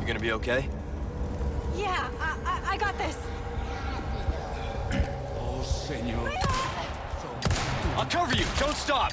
You gonna be okay? Yeah, I, I, I got this. Oh, senor. I'll cover you! Don't stop!